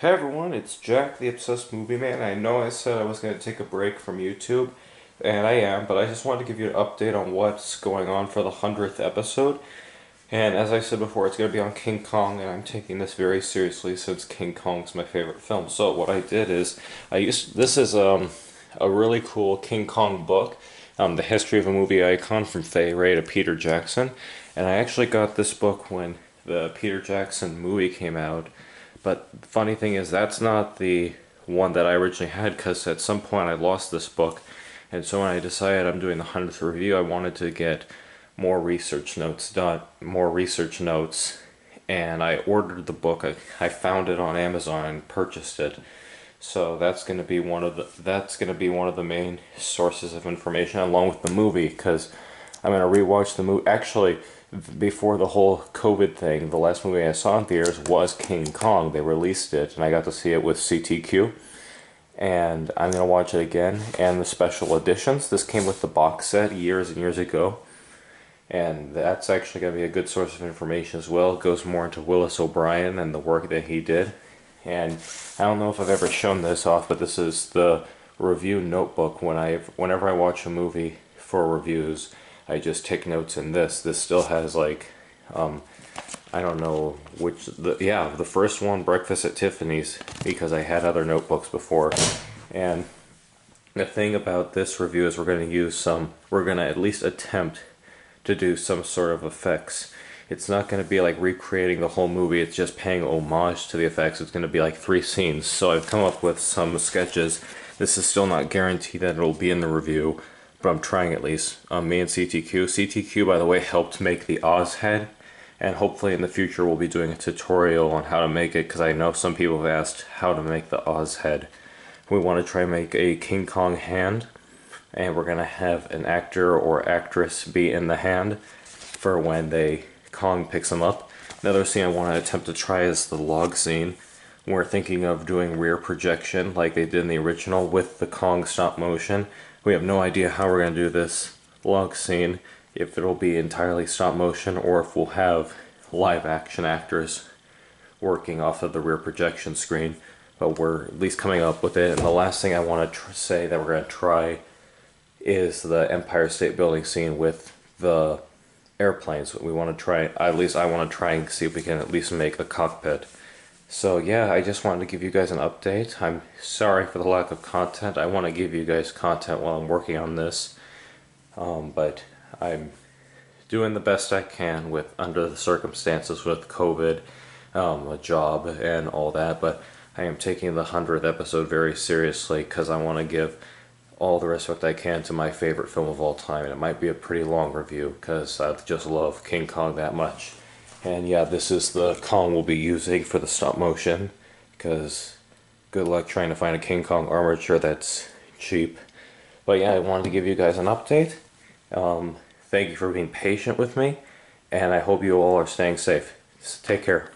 Hey everyone, it's Jack the Obsessed Movie Man. I know I said I was going to take a break from YouTube, and I am, but I just wanted to give you an update on what's going on for the 100th episode. And as I said before, it's going to be on King Kong, and I'm taking this very seriously since King Kong's my favorite film. So what I did is, I used, this is um, a really cool King Kong book, um, The History of a Movie Icon from Fay Wray to Peter Jackson. And I actually got this book when the Peter Jackson movie came out but the funny thing is, that's not the one that I originally had because at some point I lost this book. And so when I decided I'm doing the 100th review, I wanted to get more research notes done, more research notes. And I ordered the book. I, I found it on Amazon and purchased it. So that's going to be one of the that's going to be one of the main sources of information along with the movie because I'm going to rewatch the movie. Actually, before the whole COVID thing, the last movie I saw in theaters was King Kong. They released it, and I got to see it with CTQ. And I'm going to watch it again. And the special editions. This came with the box set years and years ago. And that's actually going to be a good source of information as well. It goes more into Willis O'Brien and the work that he did. And I don't know if I've ever shown this off, but this is the review notebook when I whenever I watch a movie for reviews I just take notes in this. This still has like, um, I don't know which, the, yeah, the first one, Breakfast at Tiffany's, because I had other notebooks before. And the thing about this review is we're going to use some, we're going to at least attempt to do some sort of effects. It's not going to be like recreating the whole movie, it's just paying homage to the effects. It's going to be like three scenes. So I've come up with some sketches. This is still not guaranteed that it'll be in the review but I'm trying at least. Um, me and CTQ. CTQ, by the way, helped make the Oz head, and hopefully in the future we'll be doing a tutorial on how to make it, because I know some people have asked how to make the Oz head. We want to try and make a King Kong hand, and we're going to have an actor or actress be in the hand for when they Kong picks them up. Another scene I want to attempt to try is the log scene. We're thinking of doing rear projection like they did in the original with the Kong stop motion we have no idea how we're going to do this log scene, if it'll be entirely stop motion or if we'll have live action actors working off of the rear projection screen. But we're at least coming up with it. And the last thing I want to say that we're going to try is the Empire State Building scene with the airplanes. We want to try, at least I want to try and see if we can at least make a cockpit. So yeah, I just wanted to give you guys an update. I'm sorry for the lack of content. I want to give you guys content while I'm working on this. Um, but I'm doing the best I can with under the circumstances with COVID, um, a job, and all that. But I am taking the 100th episode very seriously because I want to give all the respect I can to my favorite film of all time. And it might be a pretty long review because I just love King Kong that much. And yeah, this is the Kong we'll be using for the stop motion, because good luck trying to find a King Kong armature that's cheap. But yeah, I wanted to give you guys an update. Um, thank you for being patient with me, and I hope you all are staying safe. Take care.